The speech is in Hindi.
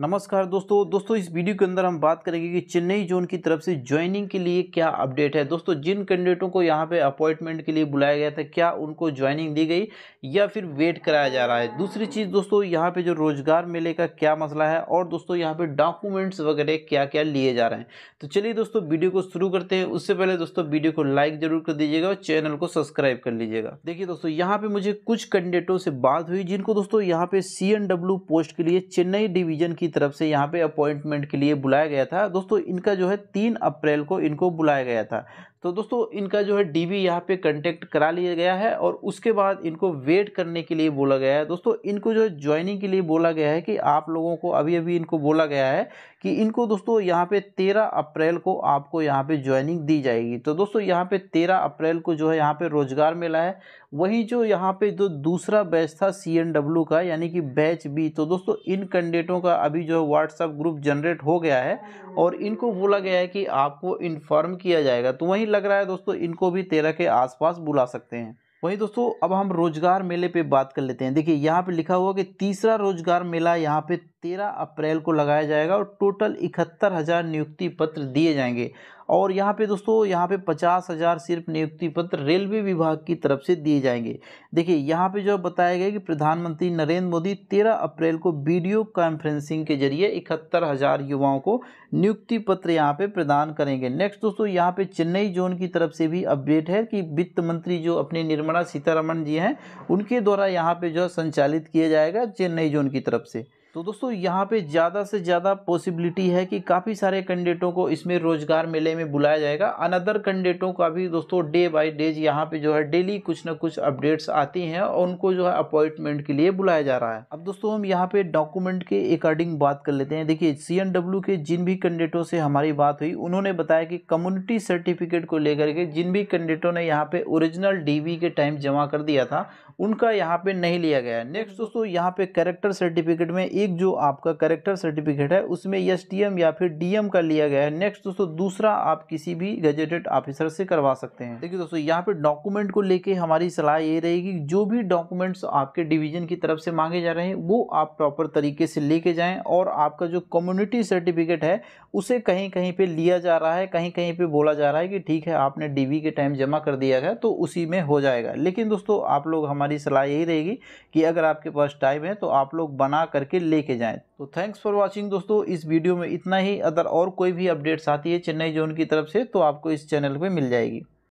नमस्कार दोस्तों दोस्तों, इस वीडियो के अंदर हम बात करेंगे कि चेन्नई जोन की तरफ़ से ज्वाइनिंग के लिए क्या अपडेट है। दोस्तों, जिन कैंडिडेटों को यहाँ पे अपॉइंटमेंट के लिए बुलाया गया था, क्या उनको ज्वाइनिंग दी गई या फिर वेट कराया जा रहा है? दूसरी चीज़ दोस्तों, यहाँ पे जो रोज़गार मेले का क्या मसला है और दोस्तों, यहाँ पे डॉक्यूमेंट्स वगैरह क्या क्या लिए जा रहे हैं। तो चलिए दोस्तों, वीडियो को शुरू करते हैं। उससे पहले दोस्तों, वीडियो को लाइक ज़रूर कर दीजिएगा और चैनल को सब्सक्राइब कर लीजिएगा। देखिए दोस्तों, यहाँ पे मुझे कुछ कैंडिडेटों से बात हुई, जिनको दोस्तों, यहाँ पे सी पोस्ट के लिए चेन्नई डिवीज़न की तरफ़ से यहाँ पे अपॉइंटमेंट के लिए बुलाया गया था। दोस्तों, इनका जो है तीन अप्रैल को इनको बुलाया गया था। तो दोस्तों, इनका जो है डीवी यहाँ पर कंटेक्ट करा लिया गया है और उसके बाद इनको वेट करने के लिए बोला गया है। दोस्तों, इनको जो है ज्वाइनिंग के लिए बोला गया है कि आप लोगों को अभी अभी इनको बोला गया है कि इनको दोस्तों यहाँ पे तेरह अप्रैल को आपको यहाँ पे ज्वाइनिंग दी जाएगी। तो दोस्तों यहाँ पे तेरह अप्रैल को जो है यहाँ पे रोज़गार मेला है। वही जो यहाँ पे जो दूसरा बैच था सी एन डब्ल्यू का, यानी कि बैच बी तो दोस्तों इन कैंडिडेटों का अभी जो है व्हाट्सअप ग्रुप जनरेट हो गया है और इनको बोला गया है कि आपको इन्फॉर्म किया जाएगा। तो वहीं लग रहा है दोस्तों इनको भी तेरह के आसपास बुला सकते हैं। वहीं दोस्तों, अब हम रोज़गार मेले पे बात कर लेते हैं। देखिए, यहाँ पे लिखा हुआ कि तीसरा रोज़गार मेला यहाँ पे तेरह अप्रैल को लगाया जाएगा और टोटल इकहत्तर हज़ार नियुक्ति पत्र दिए जाएँगे। और यहाँ पे दोस्तों, यहाँ पे पचास हज़ार सिर्फ़ नियुक्ति पत्र रेलवे विभाग की तरफ़ से दिए जाएँगे। देखिए, यहाँ पे जो बताया गया कि प्रधानमंत्री नरेंद्र मोदी तेरह अप्रैल को वीडियो कॉन्फ्रेंसिंग के ज़रिए इकहत्तर हज़ार युवाओं को नियुक्ति पत्र यहाँ पे प्रदान करेंगे। नेक्स्ट दोस्तों, यहाँ पे चेन्नई जोन की तरफ़ से भी अपडेट है कि वित्त मंत्री जो अपने निर्मला सीतारमण जी हैं, उनके द्वारा यहाँ पे जो संचालित किया जाएगा चेन्नई जोन की तरफ़ से। तो दोस्तों यहाँ पे ज़्यादा से ज़्यादा पॉसिबिलिटी है कि काफ़ी सारे कैंडिडेटों को इसमें रोज़गार मेले में बुलाया जाएगा। अनदर कैंडिडेटों का भी दोस्तों डे बाय डेज़ यहाँ पे जो है डेली कुछ ना कुछ अपडेट्स आती हैं और उनको जो है अपॉइंटमेंट के लिए बुलाया जा रहा है। अब दोस्तों हम यहाँ पे डॉक्यूमेंट के अकॉर्डिंग बात कर लेते हैं। देखिए CNW के जिन भी कैंडिडेटों से हमारी बात हुई उन्होंने बताया कि कम्युनिटी सर्टिफिकेट को लेकर के जिन भी कैंडिडेटों ने यहाँ पे ओरिजिनल डीवी के टाइम जमा कर दिया था उनका यहाँ पे नहीं लिया गया नेक्स्ट दोस्तों यहाँ पे कैरेक्टर सर्टिफिकेट में एक जो आपका करेक्टर सर्टिफिकेट है, उसमें एस या फिर डीएम का लिया गया है। नेक्स्ट दोस्तों, दूसरा आप किसी भी गजेटेड ऑफिसर से करवा सकते हैं। देखिए दोस्तों, यहाँ पे डॉक्यूमेंट को लेके हमारी सलाह ये रहेगी, जो भी डॉक्यूमेंट्स आपके डिवीज़न की तरफ़ से मांगे जा रहे हैं, वो आप प्रॉपर तरीके से लेके जाएँ और आपका जो कम्युनिटी सर्टिफिकेट है, उसे कहीं कहीं पे लिया जा रहा है कहीं कहीं पे बोला जा रहा है कि ठीक है, आपने डीवी के टाइम जमा कर दिया है तो उसी में हो जाएगा। लेकिन दोस्तों, आप लोग, हमारी सलाह यही रहेगी कि अगर आपके पास टाइम है तो आप लोग बना करके लेके जाएँ। तो थैंक्स फॉर वाचिंग दोस्तों। इस वीडियो में इतना ही। अगर और कोई भी अपडेट्स आती है चेन्नई जोन की तरफ़ से तो आपको इस चैनल पे मिल जाएगी।